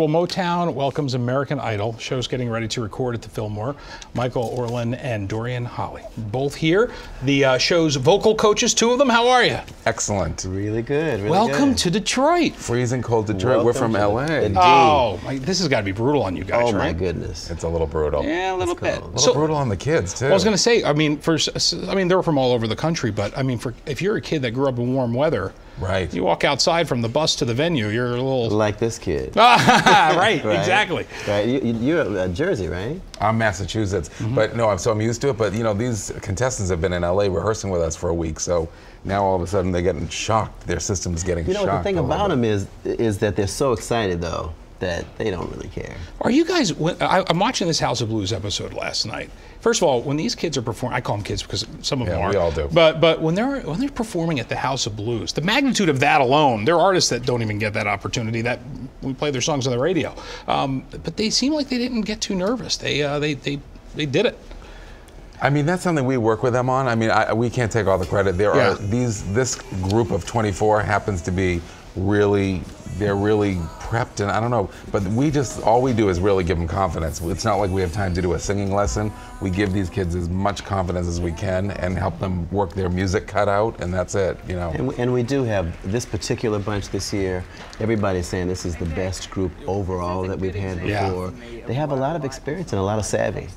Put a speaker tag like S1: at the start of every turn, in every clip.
S1: Well, Motown welcomes American Idol. Show's getting ready to record at the Fillmore. Michael Orland and Dorian Holley, both here. The uh, show's vocal coaches, two of them. How are you?
S2: Excellent.
S3: Really good. Really
S1: Welcome
S3: good.
S1: to Detroit.
S2: Freezing cold Detroit. We're from
S3: to
S2: LA.
S3: the-
S1: Oh, my, this has got to be brutal on you guys,
S3: Oh
S1: right?
S3: my goodness.
S2: It's a little brutal.
S1: Yeah, a little
S3: It's
S1: bit.
S3: cold.
S2: A little brutal on the kids too.
S1: I was going to say, I mean, for I mean, they're from all over the country, but I mean, for if you're a kid that grew up in warm weather,
S2: Right.
S1: You walk outside from the bus to the venue, you're a little
S3: Like this kid.
S1: right,
S3: Right?
S1: exactly.
S3: Right. You, you- you're uh, Jersey, right?
S2: I'm Massachusetts,
S1: Mm-hmm.
S2: but no, I'm so I'm used to it. But you know, these contestants have been in LA rehearsing with us for a week, so now all of a sudden they're getting shocked. Their system's getting
S3: You know
S2: shocked.
S3: the thing about
S2: bit.
S3: them is is that they're so excited though that they don't really care.
S1: Are you guys? When, I, I'm watching this House of Blues episode last night. First of all, when these kids are performing, I call them kids because some of them
S2: Yeah,
S1: are.
S2: we all do.
S1: But but when they're when they're performing at the House of Blues, the magnitude of that alone, there are artists that don't even get that opportunity. That we play their songs on the radio, um, but they seem like they didn't get too nervous. They uh, they they they did it.
S2: I mean, that's something we work with them on. I mean, I, we can't take all the credit. There
S1: Yeah.
S2: are these. This group of 24 happens to be really. They're really prepped, and I don't know. But we just all we do is really give them confidence. It's not like we have time to do a singing lesson. We give these kids as much confidence as we can and help them work their music cut out, and that's it. You know.
S3: And we, and we do have this particular bunch this year. Everybody's saying this is the best group overall that we've had before.
S1: Yeah.
S3: before. They have a lot of experience and a lot of savvy.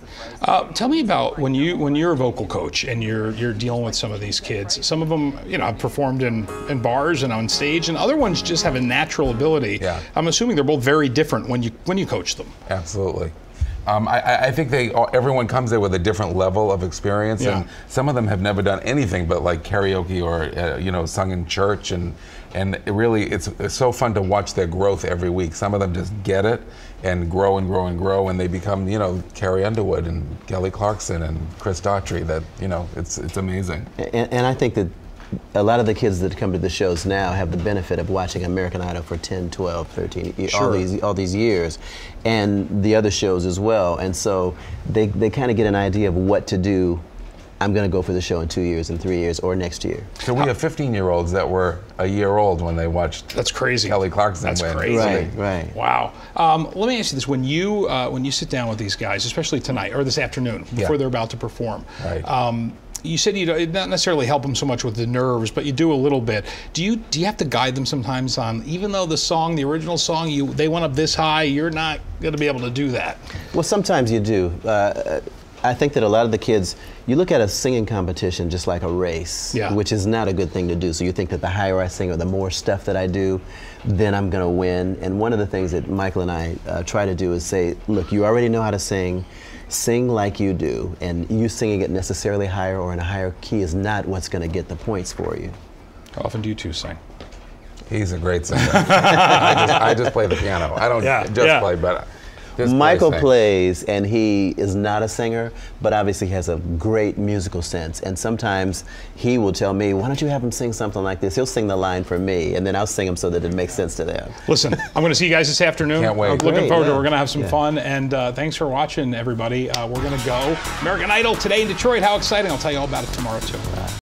S1: Uh, tell me about when you when you're a vocal coach and you're you're dealing with some of these kids. Some of them, you know, have performed in, in bars and on stage, and other ones just have a natural ability.
S2: Yeah.
S1: I'm assuming they're both very different when you when you coach them.
S2: Absolutely. Um, I- I, I think they all- everyone comes there with a different level of experience,
S1: Yeah.
S2: and some of them have never done anything but like karaoke or uh, you know sung in church, and and it really it's, it's so fun to watch their growth every week. Some of them just get it and grow and grow and grow, and they become you know Carrie Underwood and Kelly Clarkson and Chris Daughtry. That you know it's it's amazing.
S3: And, and I think that a lot of the kids that come to the shows now have the benefit of watching American Idol for 10, 12, 13, y-
S1: Sure.
S3: all these all these years, and the other shows as well. And so they, they kind of get an idea of what to do. I'm going to go for the show in two years, in three years, or next year.
S2: So we have 15 year olds that were a year old when they watched
S1: That's crazy.
S2: Kelly Clarkson
S1: That's
S2: win.
S1: crazy.
S3: Right, right.
S1: Wow. Um, let me ask you this: When you uh, when you sit down with these guys, especially tonight or this afternoon before
S2: Yeah.
S1: they're about to perform,
S2: Right.
S1: um, you said you don't not necessarily help them so much with the nerves, but you do a little bit. Do you do you have to guide them sometimes on even though the song, the original song, you they went up this high, you're not going to be able to do that.
S3: Well, sometimes you do. Uh, I think that a lot of the kids, you look at a singing competition just like a race,
S1: Yeah.
S3: which is not a good thing to do. So you think that the higher I sing or the more stuff that I do, then I'm going to win. And one of the things that Michael and I uh, try to do is say, look, you already know how to sing. Sing like you do, and you singing it necessarily higher or in a higher key is not what's going to get the points for you.
S1: How often do you two sing?
S2: He's a great singer. I, just, I just play the piano. I don't
S1: Yeah,
S2: just
S1: yeah.
S2: play, but this
S3: Michael plays, and he is not a singer, but obviously has a great musical sense. And sometimes he will tell me, "Why don't you have him sing something like this?" He'll sing the line for me, and then I'll sing him so that it makes sense to them.
S1: Listen, I'm going to see you guys this afternoon.
S2: Can't wait.
S1: I'm looking
S3: Great,
S1: forward to it. We're going to have some
S3: Yeah.
S1: fun. And uh, thanks for watching, everybody. Uh, we're going to go American Idol today in Detroit. How exciting! I'll tell you all about it tomorrow, too.